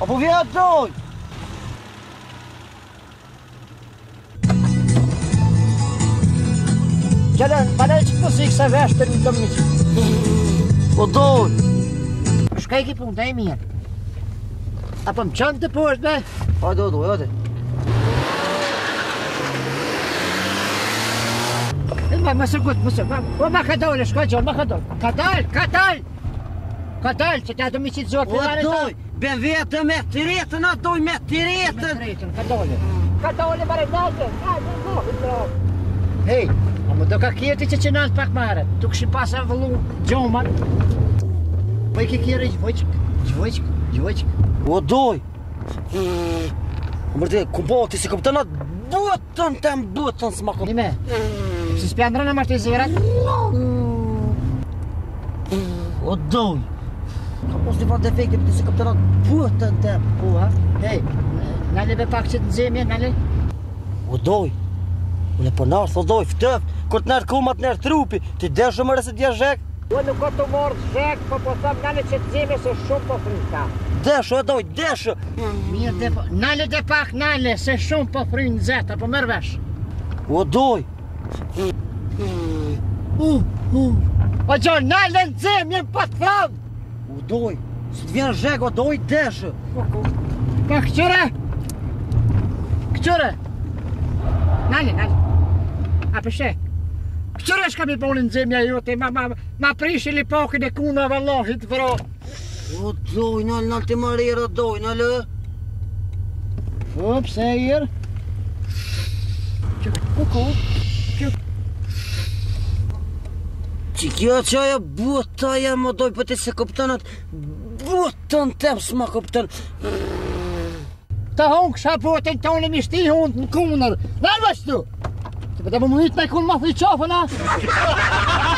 A po dojnë atoj? Gjallë, pale që të si kësa vesh të një të më Po dojnë Shkaj ki punë, të e mirë A po më qënë të përshë, be? Pa po, do, do, jote Ma, ma sërgut, ma sërgut, ma, ka dojnë, shkaj gjo, ma ka dojnë Ka dojnë, ka dojnë Ka dojnë, që të atë më qitë zorë, përgjë Po dojnë Ben vetë me të rritën, a doj me të rritën. Ka dole. Ka dole bare dalte. Ka dole. Hej, a më do ka kjeti që që nalë pak marët Tu këshin pas e vëllu gjoman. Po i ke kjeri gjvojqëk, gjvojqëk, gjvojqëk. O doj. Mërdi, ku bo, si këmë të natë botën të më botën së më këmë. Nime, si s'pjandrën e mështë i zirat. O doj. Ka pos një farë defekte për disë këpëtërat buhë të në të buhë. Hej, nëllë be pak që të nëzimje, eh, le U doj, u në përnarë, po thë doj, fëtëft, kur të nërë kumat nërë trupi, ti dhe shumë se dje zhek. U në këtë të mërë zhek, po po thëm nëllë që të nëzimje se shumë po frinë Deshë, e doj, deshë! Mirë dhe pak, po, nale dhe pak nale, se shumë po frinë në zetë, po mërë vesh. U doj! O, o, o, o, o, o, o, o, o, doj. Së të vjenë zhegë, doj, deshë. Ka këqëre? Këqëre? Nalë, nalë. A përshë? Këqëre shka mi bolin në zemja jute, ma ma, ma prishin li pakin e kuna vëllohit, vro. O, doj, nalë, nalë të marirë, doj, nalë. Ups, e jërë. Kukuk, kukuk. Që kjo që ajo ja më doj për ti se kuptonat Bota në tem s'ma kupton Ta honk shapotin të unë i mishti hund në kunër Nërë vështu Ti për po të më më me kunë ma fliqofën a